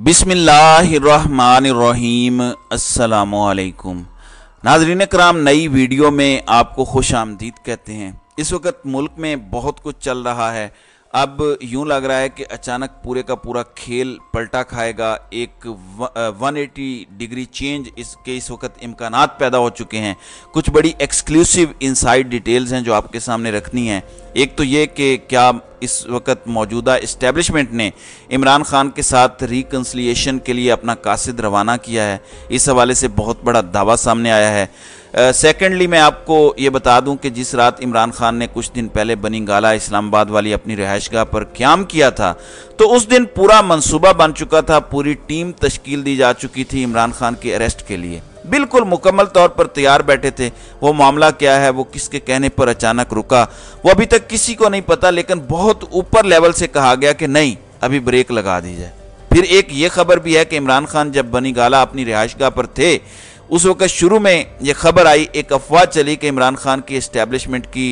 बिसमीम असलकुम नाजरीन कराम नई वीडियो में आपको खुश आमदीद कहते हैं। इस वक्त मुल्क में बहुत कुछ चल रहा है। अब यूँ लग रहा है कि अचानक पूरे का पूरा खेल पलटा खाएगा। एक 180 डिग्री चेंज इसके इस वक्त इम्कान पैदा हो चुके हैं। कुछ बड़ी एक्सक्लूसिव इनसाइड डिटेल्स हैं जो आपके सामने रखनी है। एक तो ये कि क्या इस वक्त मौजूदा इस्टेब्लिशमेंट ने इमरान खान के साथ रिकन्सलिएशन के लिए अपना कासिद रवाना किया है? इस हवाले से बहुत बड़ा दावा सामने आया है। सेकेंडली uh, मैं आपको ये बता दूँ कि जिस रात इमरान खान ने कुछ दिन पहले बनी गाला इस्लामाबाद वाली अपनी रहायशगाह पर क्याम किया था तो उस दिन पूरा मंसूबा बन चुका था पूरी टीम तश्कील दी जा चुकी थी इमरान खान के अरेस्ट के लिए। बिल्कुल मुकम्मल तौर पर तैयार बैठे थे। वो मामला क्या है वो किसके कहने पर अचानक रुका वो अभी तक किसी को नहीं पता लेकिन बहुत ऊपर लेवल से कहा गया कि नहीं अभी ब्रेक लगा दी जाए। फिर एक ये खबर भी है कि इमरान खान जब बनी गाला अपनी रिहाइशगाह पर थे उस वक्त शुरू में यह खबर आई, एक अफवाह चली कि इमरान खान की इस्टेब्लिशमेंट की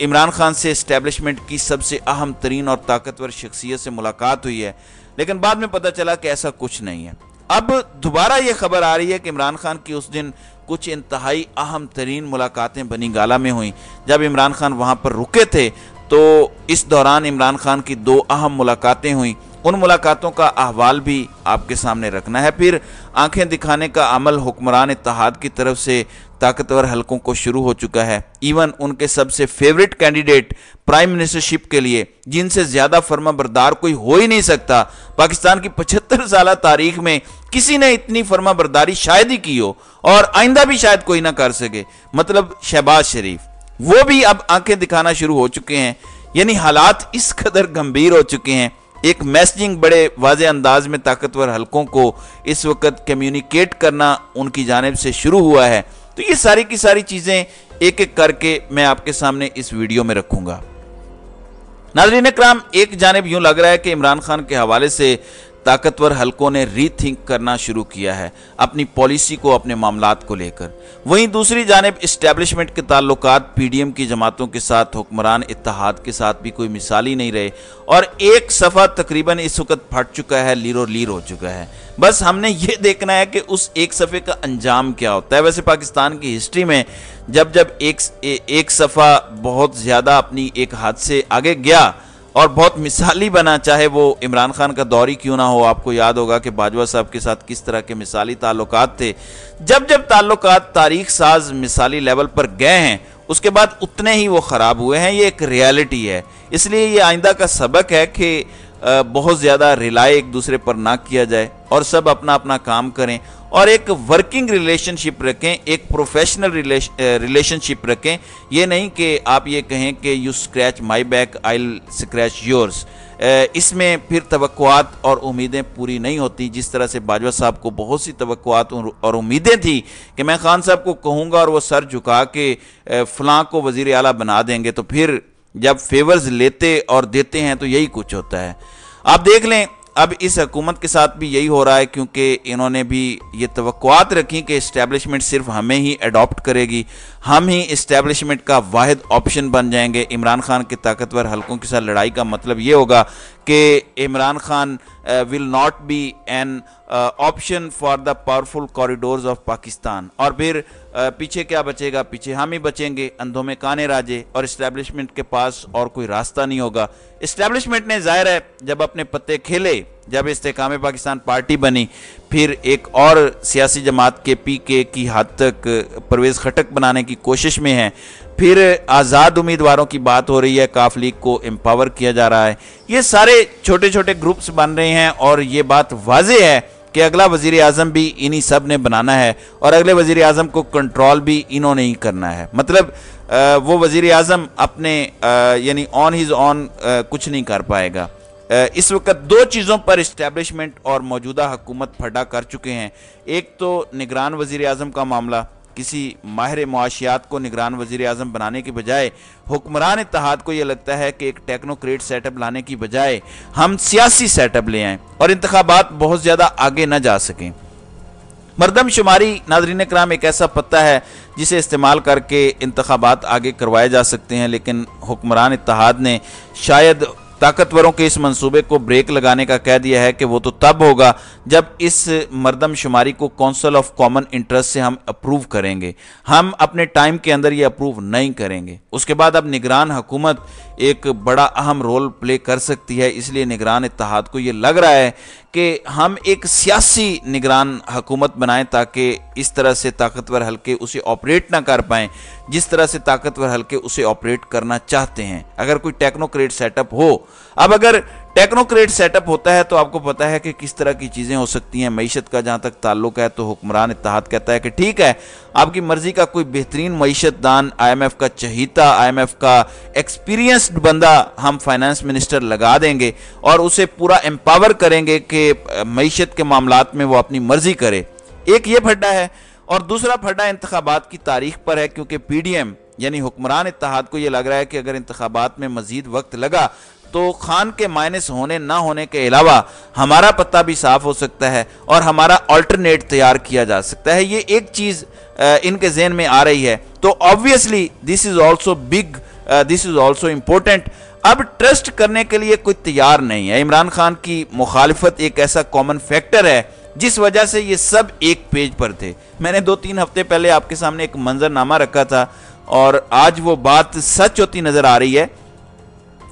इमरान खान से इस्टेब्लिशमेंट की सबसे अहम तरीन और ताकतवर शख्सियत से मुलाकात हुई है, लेकिन बाद में पता चला कि ऐसा कुछ नहीं है। अब दोबारा ये खबर आ रही है कि इमरान खान की उस दिन कुछ इंतहाई अहम तरीन मुलाकातें बनी गाला में हुई। जब इमरान खान वहाँ पर रुके थे तो इस दौरान इमरान खान की दो अहम मुलाकातें हुई। उन मुलाकातों का अहवाल भी आपके सामने रखना है। फिर आँखें दिखाने का अमल हुक्मरान इतिहाद की तरफ़ से ताकतवर हलकों को शुरू हो चुका है। इवन उनके सबसे फेवरेट कैंडिडेट प्राइम मिनिस्टरशिप के लिए, जिनसे ज़्यादा फर्मा बरदार कोई हो ही नहीं सकता, पाकिस्तान की पचहत्तर साल तारीख में किसी ने इतनी फर्मा बरदारी शायद ही की हो और आइंदा भी शायद कोई ना कर सके। मतलब शहबाज शरीफ, वो भी अब आँखें दिखाना शुरू हो चुके हैं। यानी हालात इस कदर गंभीर हो चुके हैं। एक मैसेजिंग बड़े वाज अंदाज में ताकतवर हलकों को इस वक्त कम्युनिकेट करना उनकी जानब से शुरू हुआ है। तो ये सारी की सारी चीज़ें एक एक करके मैं आपके सामने इस वीडियो में रखूँगा। नाजरीन कराम एक जानब यूँ लग रहा है कि इमरान खान के हवाले से ताकतवर हलकों ने रीथिंक करना शुरू किया है अपनी पॉलिसी को अपने मामला को लेकर। वहीं दूसरी जानब इस्टेब्लिशमेंट के ताल्लुक पी डी एम की जमातों के साथ हुक्मरान इतिहाद के साथ भी कोई मिसाल ही नहीं रहे और एक सफ़ा तकरीबन इस वक्त फट चुका है लीरो लीर हो चुका है। बस हमने ये देखना है कि उस एक सफ़े का अंजाम क्या होता है। वैसे पाकिस्तान की हिस्ट्री में जब जब एक, एक सफ़ा बहुत ज़्यादा अपनी एक हाथ से आगे गया और बहुत मिसाली बना, चाहे वो इमरान खान का दौरी क्यों ना हो, आपको याद होगा कि बाजवा साहब के साथ किस तरह के मिसाली ताल्लुक थे। जब जब ताल्लुक तारीख साज मिसाली लेवल पर गए हैं, उसके बाद उतने ही वो ख़राब हुए हैं, ये एक रियलिटी है। इसलिए ये आइंदा का सबक है कि बहुत ज़्यादा रिलाई एक दूसरे पर ना किया जाए और सब अपना अपना काम करें और एक वर्किंग रिलेशनशिप रखें, एक प्रोफेशनल रिलेशनशिप रखें। ये नहीं कि आप ये कहें कि you scratch my back I scratch yours इसमें फिर तवक़ात और उम्मीदें पूरी नहीं होती। जिस तरह से बाजवा साहब को बहुत सी तवक़ात और उम्मीदें थी कि मैं खान साहब को कहूँगा और वो सर झुका के फ़लाँ को वज़ी अला बना देंगे तो फिर जब फेवर्स लेते और देते हैं तो यही कुछ होता है। आप देख लें, अब इस हकूमत के साथ भी यही हो रहा है क्योंकि इन्होंने भी ये तवक़ात रखी कि इस्टेब्लिशमेंट सिर्फ़ हमें ही अडॉप्ट करेगी, हम ही इस्टेब्लिशमेंट का वाद ऑप्शन बन जाएँगे। इमरान खान के ताकतवर हलकों के साथ लड़ाई का मतलब ये होगा कि Imran Khan will not be an option for the powerful corridors of Pakistan. और फिर uh, पीछे क्या बचेगा? पीछे हम ही बचेंगे अंधों में काने राजे और इस्टेब्लिशमेंट के पास और कोई रास्ता नहीं होगा। इस्टेब्लिशमेंट ने ज़ाहिर है जब अपने पत्ते खेले जब इस्तेकाम पाकिस्तान पार्टी बनी, फिर एक और सियासी जमात के पी के की हद तक परवेज़ खटक बनाने की कोशिश में है। फिर आज़ाद उम्मीदवारों की बात हो रही है, काफ लीग को एम्पावर किया जा रहा है। ये सारे छोटे छोटे ग्रुप्स बन रहे हैं और ये बात वाजे है कि अगला वज़ीर अजम भी इन्हीं सबने बनाना है और अगले वज़ीर अजम को कंट्रोल भी इन्होंने ही करना है। मतलब वो वज़ीर अजम अपने यानी ऑन हिज ऑन कुछ नहीं कर पाएगा। इस वक्त दो चीज़ों पर इस्टेब्लिशमेंट और मौजूदा हुकूमत फटा कर चुके हैं। एक तो निगरान वज़ीर अजम का मामला, किसी माहिर मुआशियात को निगरान वज़ीर अजम बनाने के बजाय, हुक्मरान इतिहाद को यह लगता है कि एक टेक्नोक्रेट सेटअप लाने की बजाय हम सियासी सेटअप ले आएँ और इंतबात बहुत ज़्यादा आगे न जा सकें। मरदम शुमारी नाजरीन कराम एक ऐसा पत्ता है जिसे इस्तेमाल करके इंतबात आगे करवाए जा सकते हैं, लेकिन हुक्मरान इतिहाद ने शायद ताकतवरों के इस मंसूबे को ब्रेक लगाने का कह दिया है कि वो तो तब होगा जब इस मरदमशुमारी को कौंसल ऑफ़ कॉमन इंटरेस्ट से हम अप्रूव करेंगे। हम अपने टाइम के अंदर ये अप्रूव नहीं करेंगे। उसके बाद अब निगरान हुकूमत एक बड़ा अहम रोल प्ले कर सकती है, इसलिए निगरान इतिहाद को ये लग रहा है कि हम एक सियासी निगरान हुकूमत बनाएँ ताकि इस तरह से ताकतवर हल्के उसे ऑपरेट ना कर पाएँ, जिस तरह से ताकतवर हल्के उसे ऑपरेट करना चाहते हैं। अगर कोई टेक्नोक्रेट सेटअप हो, अब अगर टेक्नोक्रेट सेटअप होता है तो आपको पता है कि किस तरह की चीज़ें हो सकती हैं। मीशत का जहाँ तक ताल्लुक है तो हुक्मरान इतिहाद कहता है कि ठीक है, आपकी मर्ज़ी का कोई बेहतरीन मीशत दान आईएमएफ का चहीता आई का एक्सपीरियंसड बंदा हम फाइनेंस मिनिस्टर लगा देंगे और उसे पूरा एम्पावर करेंगे कि मीशत के मामला में वो अपनी मर्ज़ी करे। एक ये फड्डा है और दूसरा फड्डा इंतबात की तारीख पर है क्योंकि पी डी एम यानी हुक्मरान इतिहाद को यह लग रहा है कि अगर इंतबात में मजीद वक्त लगा तो खान के माइनस होने, ना होने के अलावा हमारा पत्ता भी साफ़ हो सकता है और हमारा ऑल्टरनेट तैयार किया जा सकता है। ये एक चीज़ इनके जहन में आ रही है। तो obviously this is also big this is also important अब ट्रस्ट करने के लिए कोई तैयार नहीं है। इमरान खान की मुखालफत एक ऐसा कॉमन फैक्टर है, जिस वजह से ये सब एक पेज पर थे। मैंने दो तीन हफ़्ते पहले आपके सामने एक मंजरनामा रखा था और आज वो बात सच होती नज़र आ रही है।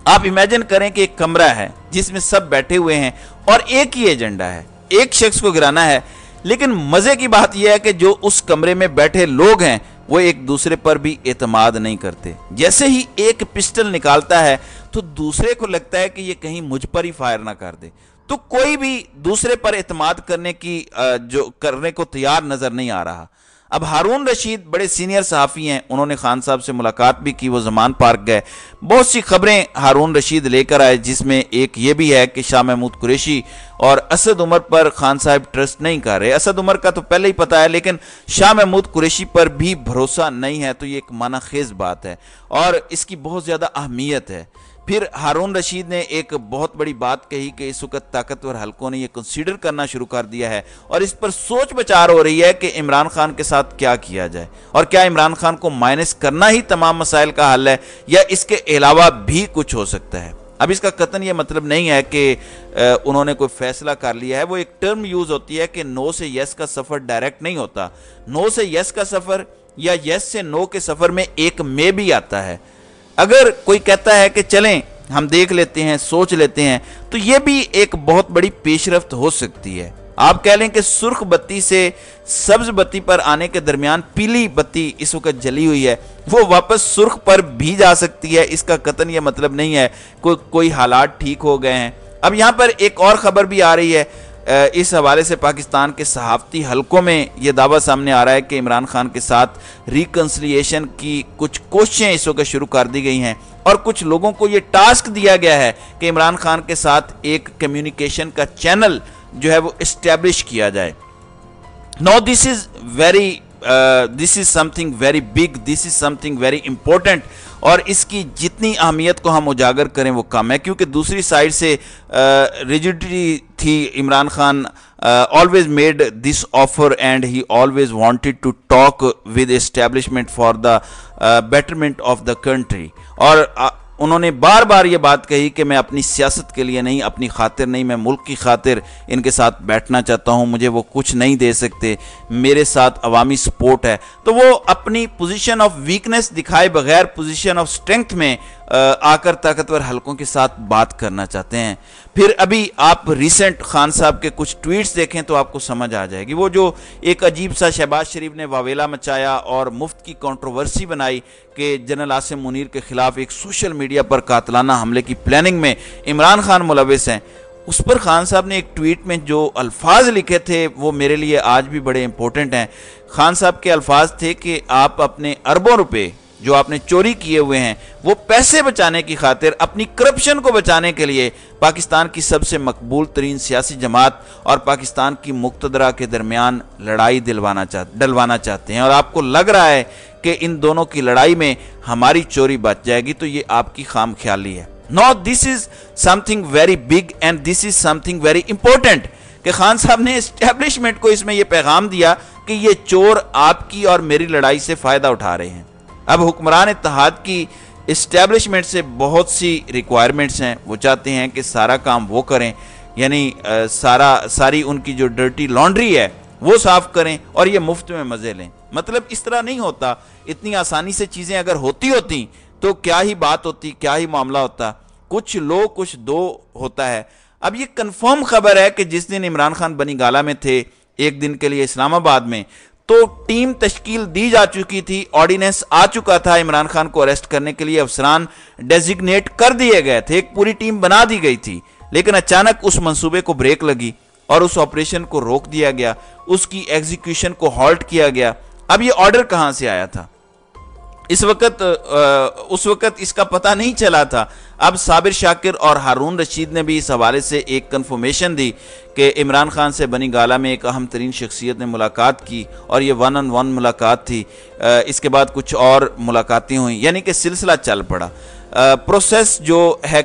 आप इमेजिन करें कि एक कमरा है, जिसमें सब बैठे हुए हैं और एक ही एजेंडा है, एक शख्स को गिराना है। लेकिन मज़े की बात यह है कि जो उस कमरे में बैठे लोग हैं, वो एक दूसरे पर भी एतमाद नहीं करते। जैसे ही एक पिस्टल निकालता है तो दूसरे को लगता है कि ये कहीं मुझ पर ही फायर ना कर दे। तो कोई भी दूसरे पर एतमाद करने की जो करने को तैयार नज़र नहीं आ रहा। अब हारून रशीद बड़े सीनियर सहाफ़ी हैं, उन्होंने खान साहब से मुलाकात भी की, वो जमान पार्क गए। बहुत सी खबरें हारून रशीद लेकर आए, जिसमें एक ये भी है कि शाह महमूद कुरेशी और असद उमर पर खान साहब ट्रस्ट नहीं कर रहे। असद उमर का तो पहले ही पता है, लेकिन शाह महमूद कुरेशी पर भी भरोसा नहीं है तो ये एक माना खेज बात है और इसकी बहुत ज़्यादा अहमियत है। फिर हारून रशीद ने एक बहुत बड़ी बात कही कि इस वक्त ताकतवर हलकों ने यह कंसीडर करना शुरू कर दिया है और इस पर सोच विचार हो रही है कि इमरान खान के साथ क्या किया जाए। और क्या इमरान खान को माइनस करना ही तमाम मसाइल का हल है या इसके अलावा भी कुछ हो सकता है? अब इसका कतन ये मतलब नहीं है कि उन्होंने कोई फैसला कर लिया है। वो एक टर्म यूज़ होती है कि नो से यस का सफ़र डायरेक्ट नहीं होता। नो से यस का सफ़र या यस से नो के सफ़र में एक मे भी आता है। अगर कोई कहता है कि चलें, हम देख लेते हैं, सोच लेते हैं तो ये भी एक बहुत बड़ी पेशरफ्त हो सकती है। आप कह लें कि सुर्ख बत्ती से सब्ज बत्ती पर आने के दरमियान पीली बत्ती इस वक्त जली हुई है। वो वापस सुर्ख पर भी जा सकती है, इसका कतन ये मतलब नहीं है। कोई कोई हालात ठीक हो गए हैं। अब यहाँ पर एक और खबर भी आ रही है। इस हवाले से पाकिस्तान के सहाफ़ती हलकों में यह दावा सामने आ रहा है कि इमरान खान के साथ रिकन्सलिएशन की कुछ कोशिशें इस वक्त शुरू कर दी गई हैं। और कुछ लोगों को ये टास्क दिया गया है कि इमरान खान के साथ एक कम्युनिकेशन का चैनल जो है वो इस्टेब्लिश किया जाए। No this is very this is something very big this is something very important और इसकी जितनी अहमियत को हम उजागर करें वो कम है क्योंकि दूसरी साइड से रिजिडिटी uh, थी Imran Khan always made this offer and he always wanted to talk with establishment for the betterment of the country और uh, उन्होंने बार बार ये बात कही कि मैं अपनी सियासत के लिए नहीं, अपनी खातिर नहीं, मैं मुल्क की खातिर इनके साथ बैठना चाहता हूँ, मुझे वो कुछ नहीं दे सकते, मेरे साथ अवामी सपोर्ट है। तो वो अपनी पोजीशन ऑफ़ वीकनेस दिखाए बगैर पोजीशन ऑफ़ स्ट्रेंथ में आकर ताकतवर हलकों के साथ बात करना चाहते हैं। फिर अभी आप रिसेंट खान साहब के कुछ ट्वीट्स देखें तो आपको समझ आ जाएगी। वो जो एक अजीब सा शहबाज शरीफ ने वावेला मचाया और मुफ़्त की कंट्रोवर्सी बनाई कि जनरल आसिम मुनीर के खिलाफ एक सोशल मीडिया पर कातलाना हमले की प्लानिंग में इमरान खान मुलविस हैं। उस पर खान साहब ने एक ट्वीट में जो अल्फाज लिखे थे, वो मेरे लिए आज भी बड़े इंपॉर्टेंट हैं। खान साहब के अल्फाज थे कि आप अपने अरबों रुपए जो आपने चोरी किए हुए हैं, वो पैसे बचाने की खातिर, अपनी करप्शन को बचाने के लिए पाकिस्तान की सबसे मकबूल तरीन सियासी जमात और पाकिस्तान की मुक्तदरा के दरमियान लड़ाई दिलवाना चाह, डलवाना चाहते हैं। और आपको लग रहा है कि इन दोनों की लड़ाई में हमारी चोरी बच जाएगी तो ये आपकी खाम ख्याली है। No this is something very big and this is something very important कि खान साहब ने इस्टेब्लिशमेंट को इसमें यह पैगाम दिया कि ये चोर आपकी और मेरी लड़ाई से फ़ायदा उठा रहे हैं। अब हुक्मरान इतिहाद की इस्टेब्लिशमेंट से बहुत सी रिक्वायरमेंट्स हैं। वो चाहते हैं कि सारा काम वो करें, यानी सारा, सारी उनकी जो डर्टी लॉन्ड्री है, वो साफ़ करें और ये मुफ़्त में मज़े लें। मतलब इस तरह नहीं होता। इतनी आसानी से चीज़ें अगर होती होती तो क्या ही बात होती, क्या ही मामला होता। कुछ लो, कुछ दो होता है। अब ये कंफर्म खबर है कि जिस दिन इमरान खान बनी गाला में थे, एक दिन के लिए इस्लामाबाद में तो टीम तश्कील दी जा चुकी थी, ऑर्डिनेंस आ चुका था, इमरान खान को अरेस्ट करने के लिए अफसरान डेजिग्नेट कर दिए गए थे, एक पूरी टीम बना दी गई थी, लेकिन अचानक उस मंसूबे को ब्रेक लगी और उस ऑपरेशन को रोक दिया गया, उसकी एग्जीक्यूशन को हॉल्ट किया गया। अब ये ऑर्डर कहाँ से आया था? इस वक्त उस वक्त इसका पता नहीं चला था। अब साबिर, शाकिर और हारून रशीद ने भी इस हवाले से एक कन्फर्मेशन दी कि इमरान खान से बनी गाला में एक अहम तरीन शख्सियत ने मुलाकात की और ये वन ऑन वन मुलाकात थी। इसके बाद कुछ और मुलाकातें हुई, यानी कि सिलसिला चल पड़ा। प्रोसेस जो है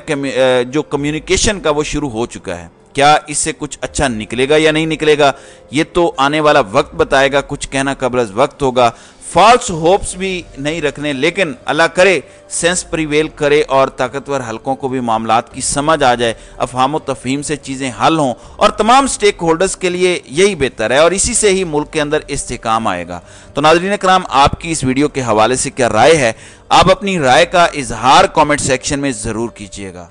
जो कम्युनिकेशन का वो शुरू हो चुका है। क्या इससे कुछ अच्छा निकलेगा या नहीं निकलेगा, ये तो आने वाला वक्त बताएगा, कुछ कहना कबल वक्त होगा। फॉल्स होप्स भी नहीं रखने, लेकिन अल्लाह करे सेंस प्रिवेल करे और ताकतवर हलकों को भी मामला की समझ आ जाए, अफहाम तफहीम से चीज़ें हल हों और तमाम स्टेक होल्डर्स के लिए यही बेहतर है और इसी से ही मुल्क के अंदर इस्तेकाम आएगा। तो नाजरीन कराम आपकी इस वीडियो के हवाले से क्या राय है, आप अपनी राय का इजहार कॉमेंट सेक्शन में ज़रूर कीजिएगा।